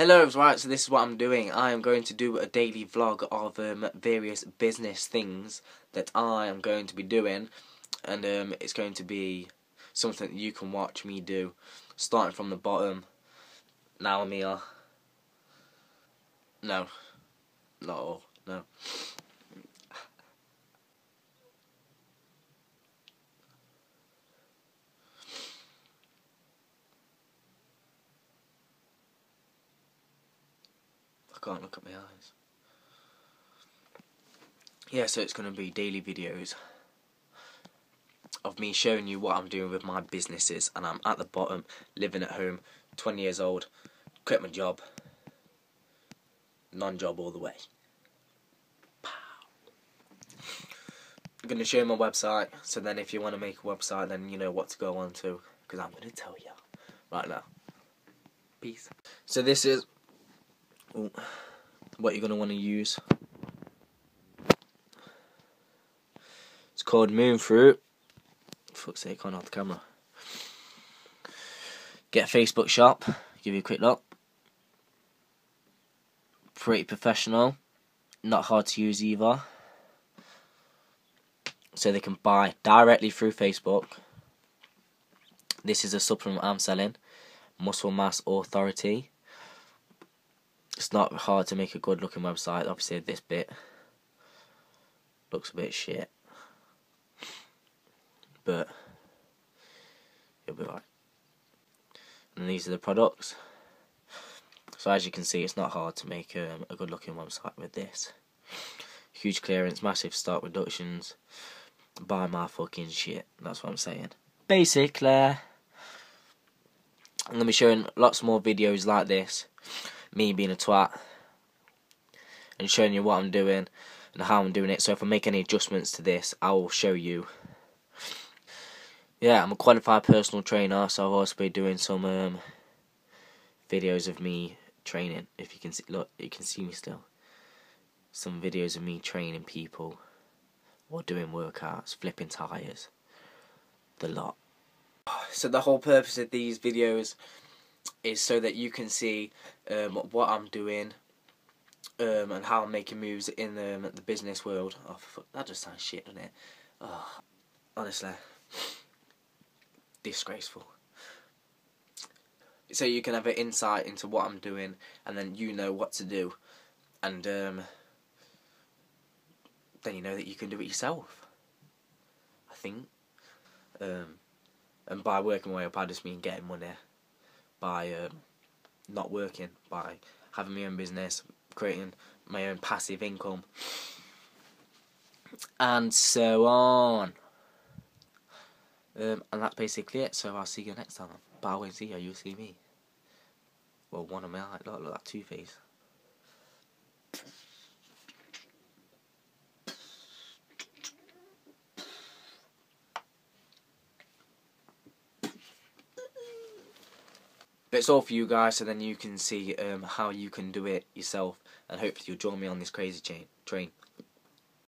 Hello, right, so this is what I'm doing. I am going to do a daily vlog of um, various business things that I am going to be doing. And um, it's going to be something that you can watch me do. Starting from the bottom. Now here. No. Not all. No. Can't look at my eyes. Yeah, so it's going to be daily videos of me showing you what I'm doing with my businesses, and I'm at the bottom, living at home, 20 years old, quit my job, non-job all the way. I'm going to show you my website, so then if you want to make a website, then you know what to go on to, because I'm going to tell you right now. Peace. So this is. What you're going to want to use. It's called Moonfruit. Fuck's sake, on off the camera. Get a Facebook shop. Give you a quick look. Pretty professional. Not hard to use either. So they can buy directly through Facebook. This is a supplement I'm selling. Muscle Mass Authority. It's not hard to make a good looking website. Obviously this bit looks a bit shit. But you'll be right. And these are the products. So as you can see, it's not hard to make um, a good looking website with this. Huge clearance, massive stock reductions. Buy my fucking shit. That's what I'm saying. Basically, I'm going to be showing lots more videos like this. Me being a twat. And showing you what I'm doing and how I'm doing it. So if I make any adjustments to this, I will show you yeah, I'm a qualified personal trainer, so I've also been doing some um, videos of me training. If you can see, look, you can see me still. Some videos of me training people, or doing workouts, flipping tires, the lot. So the whole purpose of these videos is so that you can see um, what I'm doing um, and how I'm making moves in um, the business world. Oh, fuck, that just sounds shit, doesn't it? Oh, honestly disgraceful. So you can have an insight into what I'm doing, and then you know what to do, and um, then you know that you can do it yourself. I think, um, and by working my way up, I just mean getting money by um, not working, by having my own business, creating my own passive income, and so on. Um, and that's basically it, so I'll see you next time. But I won't see you, you'll see me. Well, one of my eyes, look, look, that two-face. But it's all for you guys, so then you can see um, how you can do it yourself, and hopefully you'll join me on this crazy chain train.